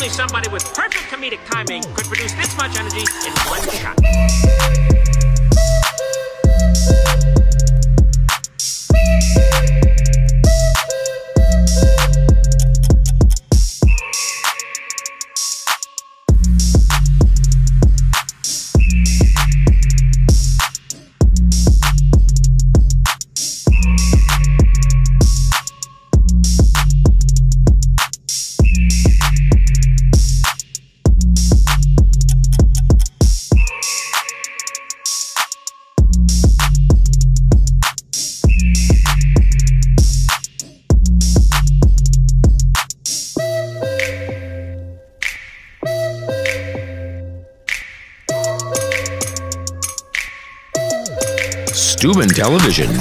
only somebody with perfect comedic timing could produce this much energy in one shot. Stuben Television. You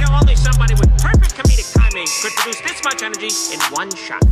know, only somebody with perfect comedic timing could produce this much energy in one shot.